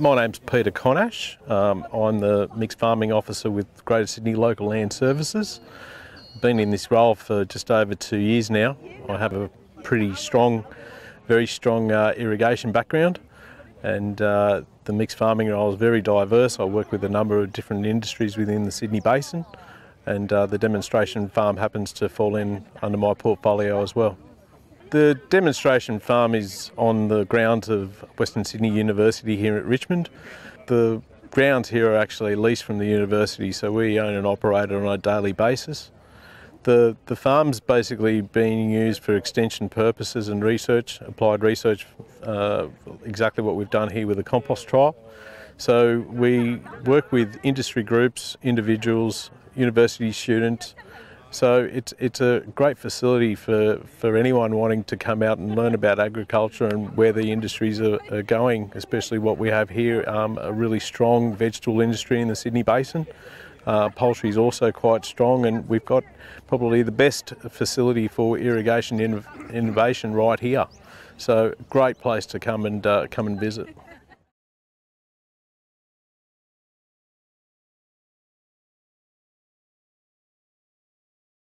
My name's Peter Conasch. Um, I'm the Mixed Farming Officer with Greater Sydney Local Land Services. Been in this role for just over two years now. I have a pretty strong, very strong uh, irrigation background and uh, the mixed farming role is very diverse. I work with a number of different industries within the Sydney Basin and uh, the demonstration farm happens to fall in under my portfolio as well. The demonstration farm is on the grounds of Western Sydney University here at Richmond. The grounds here are actually leased from the university, so we own and operate it on a daily basis. The, the farm's basically being used for extension purposes and research, applied research, uh, exactly what we've done here with the compost trial. So we work with industry groups, individuals, university students, so it's, it's a great facility for, for anyone wanting to come out and learn about agriculture and where the industries are, are going, especially what we have here, um, a really strong vegetable industry in the Sydney Basin. Uh, poultry is also quite strong and we've got probably the best facility for irrigation innovation right here. So great place to come and uh, come and visit.